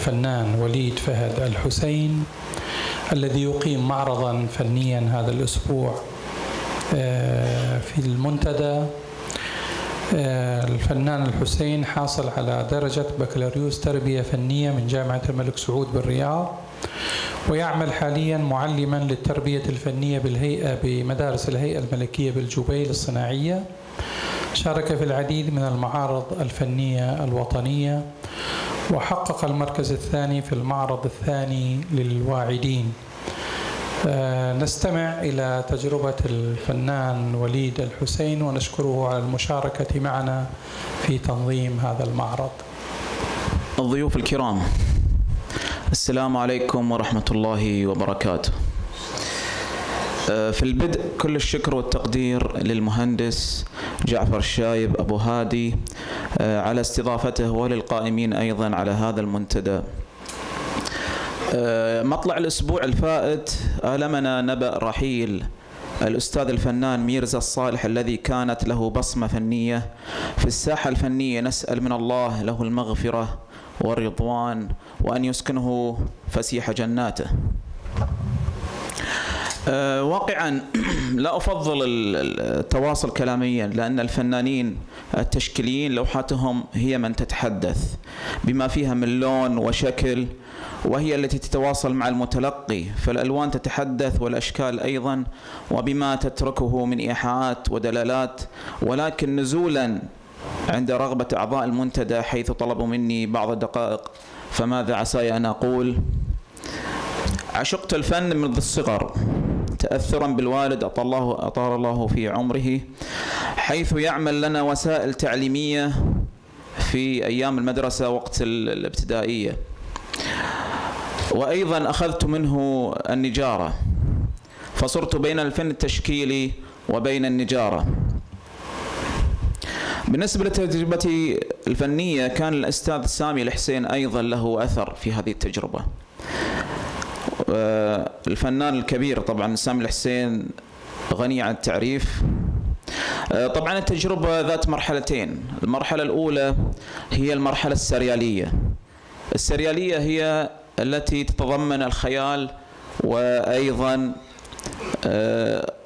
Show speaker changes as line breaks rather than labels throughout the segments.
الفنان وليد فهد الحسين الذي يقيم معرضا فنيا هذا الأسبوع آه، في المنتدى. آه، الفنان الحسين حاصل على درجة بكالوريوس تربية فنية من جامعة الملك سعود بالرياض ويعمل حاليا معلما للتربية الفنية بالهيئة بمدارس الهيئة الملكية بالجبيل الصناعية. شارك في العديد من المعارض الفنية الوطنية وحقق المركز الثاني في المعرض الثاني للواعدين. آه، نستمع إلى تجربة الفنان وليد الحسين ونشكره على المشاركة معنا في تنظيم هذا المعرض.
الضيوف الكرام السلام عليكم ورحمة الله وبركاته. آه، في البدء كل الشكر والتقدير للمهندس جعفر الشايب أبو هادي على استضافته وللقائمين أيضا على هذا المنتدى. آه، مطلع الأسبوع الفائت آلمنا نبأ رحيل. الأستاذ الفنان ميرزا الصالح الذي كانت له بصمة فنية. في الساحة الفنية نسأل من الله له المغفرة والرضوان وأن يسكنه فسيح جناته. واقعا لا أفضل التواصل كلاميا لأن الفنانين التشكيليين لوحاتهم هي من تتحدث بما فيها من لون وشكل وهي التي تتواصل مع المتلقي فالألوان تتحدث والأشكال أيضا وبما تتركه من إيحاءات ودلالات ولكن نزولا عند رغبة أعضاء المنتدى حيث طلبوا مني بعض الدقائق. فماذا عساي أن أقول؟ عشقت الفن منذ الصغر. تأثرا بالوالد أطال الله, أطال الله في عمره حيث يعمل لنا وسائل تعليمية في أيام المدرسة وقت الابتدائية. وأيضا أخذت منه النجارة. فصرت بين الفن التشكيلي وبين النجارة. بالنسبة لتجربتي الفنية كان الأستاذ سامي الحسين أيضا له أثر في هذه التجربة. الفنان الكبير طبعا سامي الحسين غني عن التعريف. طبعا التجربة ذات مرحلتين. المرحلة الأولى هي المرحلة السريالية. السريالية هي التي تتضمن الخيال وأيضا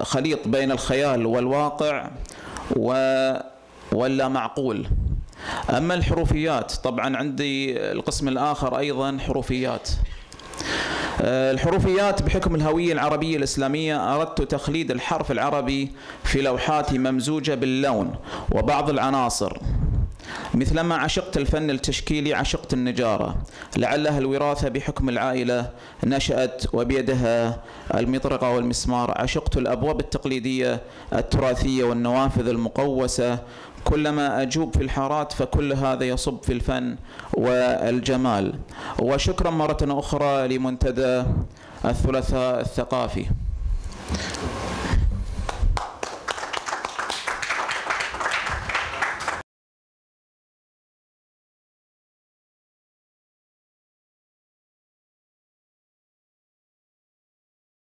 خليط بين الخيال والواقع ولا معقول. أما الحروفيات طبعا عندي القسم الآخر أيضا حروفيات. الحروفيات بحكم الهوية العربية الإسلامية أردت تخليد الحرف العربي في لوحاتي ممزوجة باللون وبعض العناصر. مثلما عشقت الفن التشكيلي عشقت النجارة. لعلها الوراثة بحكم العائلة نشأت وبيدها المطرقة والمسمار. عشقت الأبواب التقليدية التراثية والنوافذ المقوسة. كلما أجوب في الحارات فكل هذا يصب في الفن والجمال. وشكرا مرة أخرى لمنتدى الثلاثاء الثقافي.